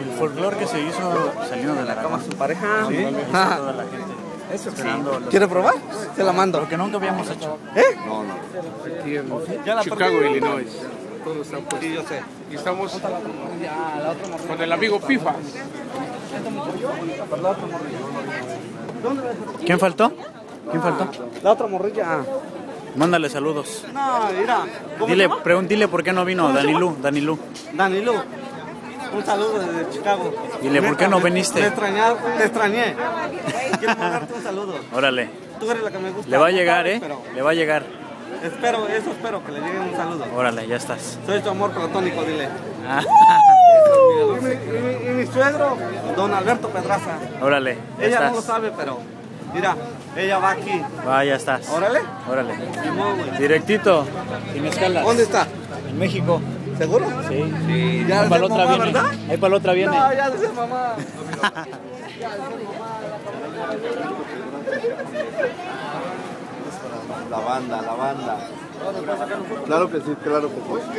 El folclore que se hizo saliendo de la cama su pareja. Sí. Toda la gente. Eso sí. ¿Quiere probar? Se la mando. Lo que nunca habíamos hecho. ¿Eh? No, no. Aquí en oh, ya la Chicago. Illinois. Todos están puestos. Yo sé. Y estamos ah, con el amigo Pifa. ¿Quién faltó? ¿Quién faltó? La otra morrilla. Ah. Mándale saludos. No, mira. ¿Cómo Dile, dile por qué no vino ¿Cómo se Danilú, Danilú. Dani Lu. Un saludo desde Chicago. Dile, ¿por qué no viniste? Te extrañé. Te extrañé. Quiero mandarte un saludo. Órale. Tú eres la que me gusta. Le va a llegar, ¿eh? Pero Le va a llegar. espero, eso espero, que le llegue un saludo. Órale, ya estás. Soy tu amor platónico, dile. Ah, Y mi, y mi- y mi suegro, don Alberto Pedraza. Órale, Ella no lo sabe, pero mira, ella va aquí. Va, ya estás. Órale. Órale. Directito, sin escalas. ¿Dónde está? En México. ¿Seguro? Sí. Sí, ya Ahí para la otra mamá, viene. ¿verdad? Ahí para la otra viene. No, ya dice mamá. La banda, la banda. Claro que sí, claro que sí.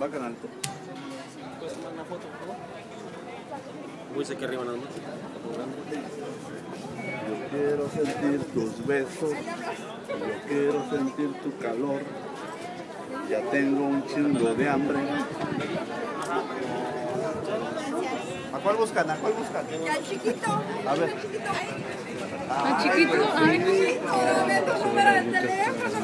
Va canal. Yo quiero sentir tus besos, yo quiero sentir tu calor. Ya tengo un chingo de hambre. ¿A cuál buscan? ¿A cuál buscan? Al chiquito. A ver. Al chiquito. Ay, tu número de teléfono.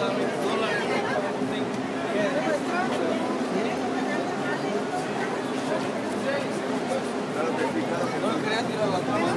No creas tirar la cama.